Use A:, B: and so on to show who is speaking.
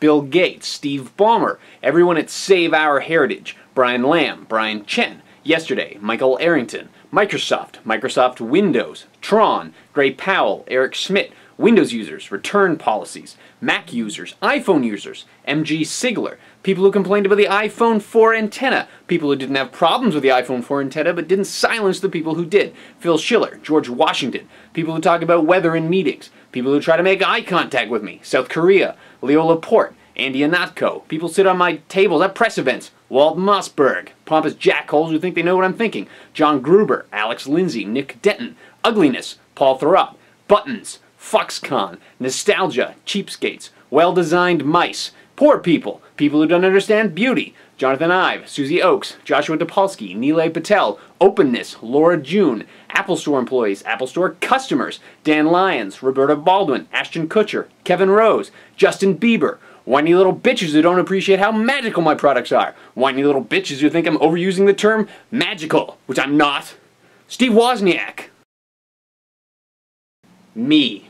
A: Bill Gates, Steve Ballmer, everyone at Save Our Heritage, Brian Lam, Brian Chen, Yesterday, Michael Arrington, Microsoft, Microsoft Windows, Tron, Gray Powell, Eric Schmidt, Windows users, return policies, Mac users, iPhone users, MG Siegler, people who complained about the iPhone 4 antenna, people who didn't have problems with the iPhone 4 antenna but didn't silence the people who did, Phil Schiller, George Washington, people who talk about weather in meetings, people who try to make eye contact with me, South Korea, Leo Laporte, Andy Ihnatko, people sit on my tables at press events, Walt Mossberg, pompous jackholes who think they know what I'm thinking, John Gruber, Alex Lindsay, Nick Denton, Ugliness, Paul Thurrott, Buttons, Foxconn, Nostalgia, Cheapskates, Well-Designed Mice, Poor People, People Who Don't Understand Beauty, Jonathan Ive, Susie Oakes, Joshua Topolsky, Nilay Patel, Openness, Laura June, Apple Store employees, Apple Store customers, Dan Lyons, Roberto Baldwin, Ashton Kutcher, Kevin Rose, Justin Bieber, whiny little bitches who don't appreciate how magical my products are, whiny little bitches who think I'm overusing the term magical, which I'm not, Steve Wozniak, me.